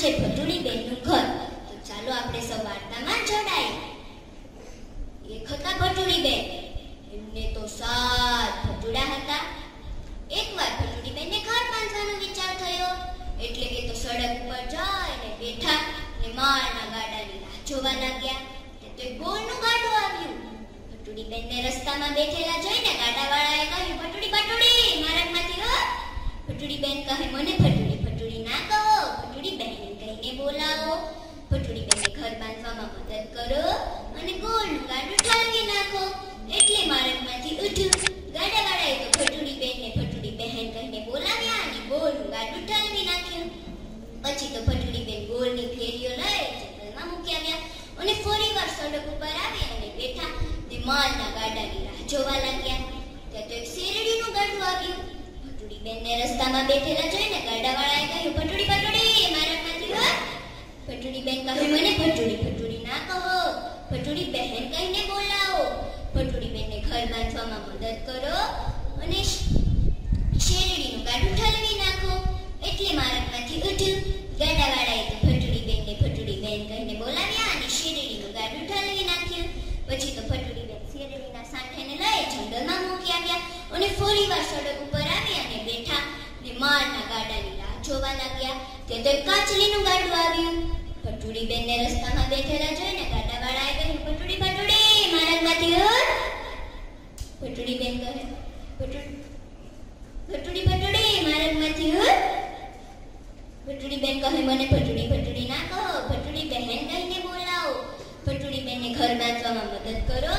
છે ભટુડી બેનનું ઘર. તો ચાલો આપણે સૌ વાર્તામાં જોડાઈએ. એક હતા ભટુડી બેન એમને તો સાત ભટુડા હતા. એકવાર ભટુડી બેનને ઘર બાંધવાનો વિચાર થયો. એટલે કે તો સડક ઉપર જઈને બેઠા ને માળના ગાડાની રાહ જોવા લાગ્યા. તે તો એક ગોળનું ગાડું આવ્યું. ભટુડી બેનને રસ્તામાં બેઠેલા જોઈને ગાડાવાળાએ કહ્યું ભટુડી ભટુડી મારામાંથી હો. ભટુડી બેન કહે, મને ભટુડી ભટુડી ના કહો ભટુડી બેન કહીને બોલાવો. ભટુડી બહેને ઘર બાંધવામાં મદદ કરો અને ગોળનું ગાડું ઠાલવી નાખો. એટલે મારકમાંથી ઉઠ્યું ગાડાવાળાએ તો ભટુડી બેનને ભટુડી બહેન કહીને બોલાવ્યા અને ગોળનું ગાડું ઠાલવી નાખ્યું. પછી તો ભટુડી બેન ગોળની ફેરીઓ લઈ જંગલમાં મૂકી આવ્યા અને ફરીવાર સડક ઉપર આવી અને બેઠા તે માલના ગાડાની રાહ જોવા લાગ્યા. ત્યાં તો એક શેરડીનું ગાડું આવ્યું. ભટુડી બેનને રસ્તામાં બેઠેલા જોઈને ગાડાવાળાએ ભટુડી બેન કહે, મને ભટુડી ભટુડી ના કહો. ભટુડી બહેન કહીને બોલાવો. ભટુડી બેનને ઘર બાંધવામાં મદદ કરો અને શેરડીનું ગાડું ઠલવી નાખો. એટલે મારકમાંથી ઉઠ્યું ગાડાવાળાએ તો ભટુડી બેનને ભટુડી બેન કહીને બોલાવ્યા અને શેરડીનું ગાડું ઠલવી નાખ્યું. પછી તો ભટુડી બેન શેરડીના સાંઠેને લઈ જંગલમાં મૂકી આવ્યા અને ફરીવાર સડક ઉપર આવી અને બેઠા ને માળના ગાડાની રાહ જોવા લાગ્યા તે તો એક કાચલીનું ગાડું આવ્યું. ભટુડી બેનને રસ્તામાં બેઠેલા જોઈને ગાડાવાળાએ કહ્યું, ભટુડી ભટુડી મારામાંથી ઉઠ ભટુડી બેન કહે, ભટુડી ભટુડી મારામાંથી ઉઠ ભટુડી બેન કહે, મને ભટુડી ભટુડી ના કહો. ભટુડી બહેન કહીને બોલાવો. ભટુડી બેનને ઘર બાંધવામાં મદદ કરો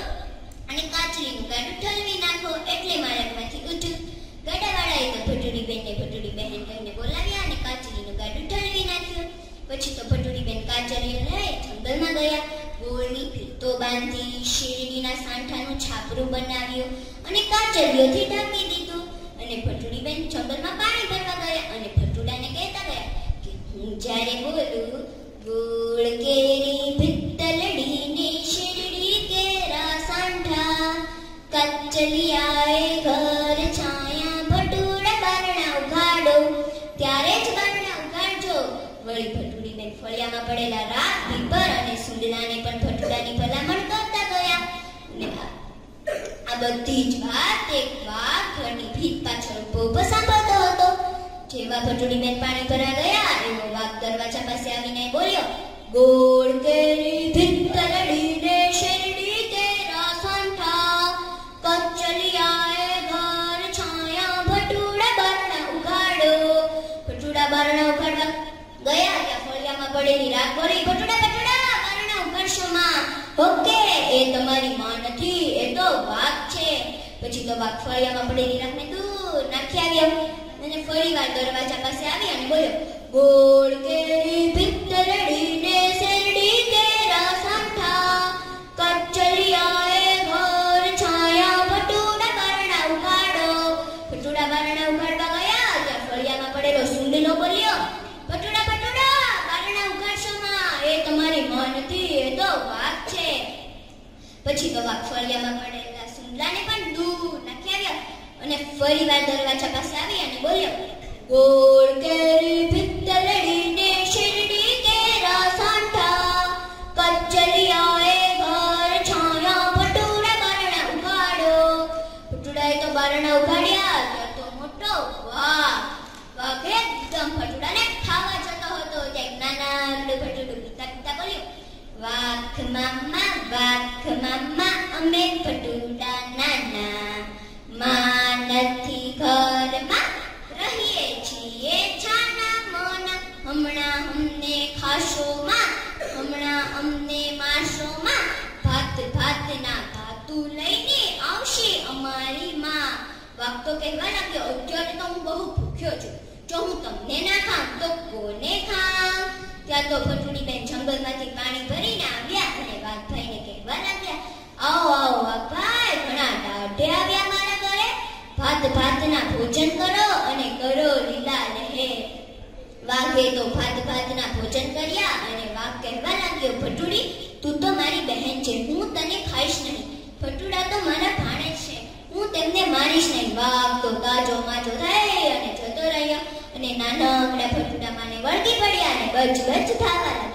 અને કાચલીનું ગાડું ઠલવી નાખો એટલે મારામાંથી ઉઠ્યું ગાડાવાળાએ તો ભટુડી બેનને ભટુડી બહેન કહીને બોલાવ્યા અને કાચલીનું ગાડું ઠલવી નાખ્યું પછી તો ભટુડી બેન કાચલી લઈ જંગલમાં ગયા. ગોળની ભીતો બાંધી, શેરડીના સાંઠાનું છાપરું બનાવ્યું અને કાચલીઓથી ઢાંકી દીધું. અને ભટુડી બેન જંગલમાં પાણી ભરવા ગયા અને ભટુડાને કહેતા ગયા કે હું જ્યારે બોલું, ગોળ કેરી ભીતલડી ને શેરડી કેરા સાંઠા કચલિયાએ ઘર છાયા, ભટુડા બારણા ઉઘાડો. ત્યારે જ બારણા ઉઘાડજો. વળી ભટુડી ફળિયામાં પડેલા રાત પીપર અને સુંદલાને પણ ભટુડાની ભલામણ કરતા ગયા. આ બધી જ વાત એક વાર ઘરની ભીત પાછળ ઊભો સાંભળતો હતો. જેવા ભટુડી બેન પાણી ભરા ગયા, એવો વાઘ દરવાજા પાસે આવીને બોલ્યો, ગોળ કેરી પડેલી રાખ ભરી ભટુડા ભટુડા બારણા ઉઘાડશો માં ઓકે, એ તમારી માં નથી, એ તો વાઘ છે. પછી તો વાઘ ફળિયામાં પડેલી રાખને દૂર નાખી આવ્યો અને ફરીવાર દરવાજા પાસે આવી અને બોલ્યો, ગોળ કેરી ભીતરડી શેરડી કેરા સાંઠા. કચલિયાએ ઘર છાયા, ભટુડા બારણા ઉઘાડો ભટુડા બારણા ઉગાડવા ગયા, ત્યાં ફળિયામાં પડેલો સુંદલો બોલ્યો ભટુડા ભટુડા બારણા ઉઘાડશો માં એ તમારી મનથી નથી, એ તો વાઘ છે. પછી તો વાઘ ફળિયામાં પડેલા સુંદરાને પણ દૂર નાખી આવ્યા અને ફરીવાર દરવાજા પાસે આવી અને બોલ્યો, ગોળ કેરી ભીતરડી અમે ભટુડા નાના માં નથી ઘરમાં રહીએ છીએ છાના મોના. હમણાં અમને ખાશો માં હમણાં અમને મારશો ભાત ભાતના ભાતું લઈને આવશે અમારી માં. વાઘ તો કહેવા લાગ્યો, અત્યારે તો હું બહુ ભૂખ્યો છું. જો હું તમને ના ખાઉં તો કોને ખાઉં? ત્યાં તો ભટુડી બેન જંગલમાંથી પાણી ભરીને આવ્યા અને વાઘભાઈને કહેવા લાગ્યા આવો આવો વાઘભાઈ ઘણા દાઢે આવ્યા મારા ઘરે ભાત ભાતના ભોજન કરો અને કરો લીલા લહેર વાઘે તો ભાત ભાતના ભોજન કર્યા અને વાઘ કહેવા લાગ્યો, ભટુડી, તું તો મારી બહેન છે. હું તને ખાઈશ નહીં. ભટુડા તો મારા ભાણે છે. હું તેમને મારીશ નહીં. વાઘ તો ગાજો માજો થાય અને જતો રહ્યો અને નાના ભટુડા માને વળગી પડ્યા અને બચ બચ થવા